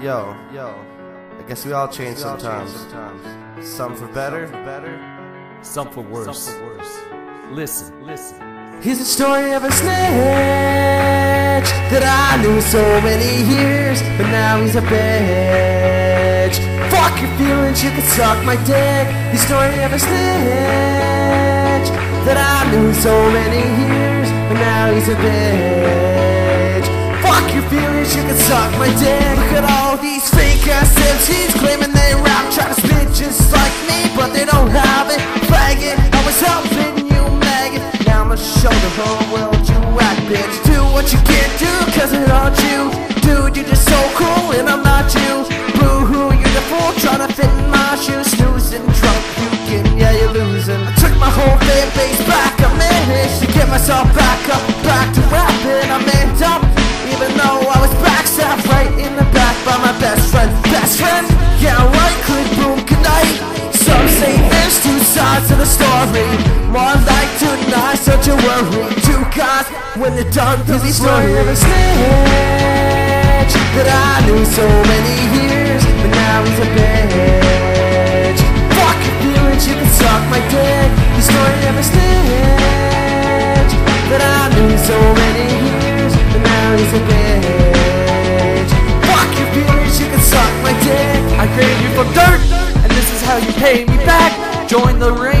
Yo, yo. I guess we all change sometimes. Some for better. Some for worse. Listen, listen. Here's the story of a snitch that I knew so many years, but now he's a bitch. Fuck your feelings, you can suck my dick. The story of a snitch that I knew so many years, but now he's a bitch. Fuck your feelings, you can suck my dick. These fake ass MCs claiming they rap, try to spit just like me, but they don't have it. Faggot, I was helping you, maggot. Now I'ma show the whole world you act, bitch. Do what you can't do, cause it aren't you. Dude, you're just so cool, and I'm not you. Boo hoo, you're the fool, trying to fit in my shoes. Snoozing, drunk, puking, yeah, you're losing. I took my whole fan base back, I managed to get myself back up, back to rapping. I manned up, even though I a worry. Two when they're done, the story of a snitch that I knew so many years, but now he's a bitch. Fuck your feelings, you can suck my dick. The story of a snitch that I knew so many years, but now he's a bitch. Fuck your feelings, you can suck my dick. I created you from dirt, and this is how you pay me back. Join the range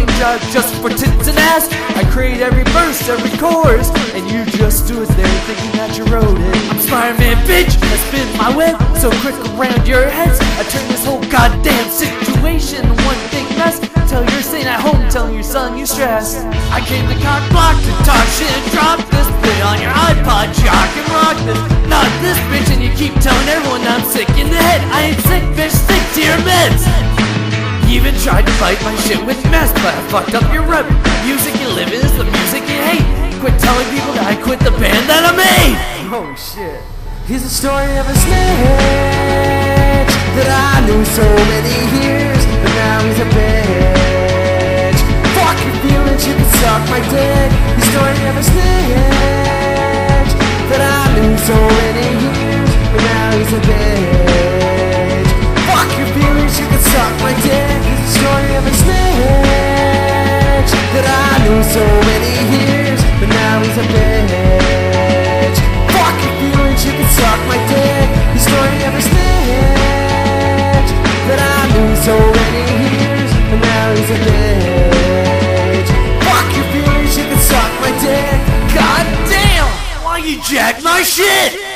just for tits and ass. I create every verse, every chorus, and you just stood there thinking that you wrote it. I'm Spider-Man, bitch. I spin my web so quick around your heads. I turn this whole goddamn situation one big mess. Tell your saint at home, telling your son you stress. I came to cock block to talk shit and drop this bit on your iPod, jock and rock this. Not this bitch, and you keep telling everyone I'm sick in the head. I ain't sick, bitch. Stick to your meds. Even tried to fight my shit with mess, but I fucked up your rep. Music you live in is the music you hate. Quit telling people that I quit the band that I made. Oh shit. Here's the story of a snitch that I knew so many years, but now he's a bitch. Fuck your feelings, you can suck my dick. The story of a snitch that I knew so many years, but now he's a bitch. knew so many years, but now he's a bitch. Fuck you and you can suck my dick. He's going every snitch that I knew so many years, but now he's a bitch. Fuck you and you can suck my dick. God damn! Why you jack my shit?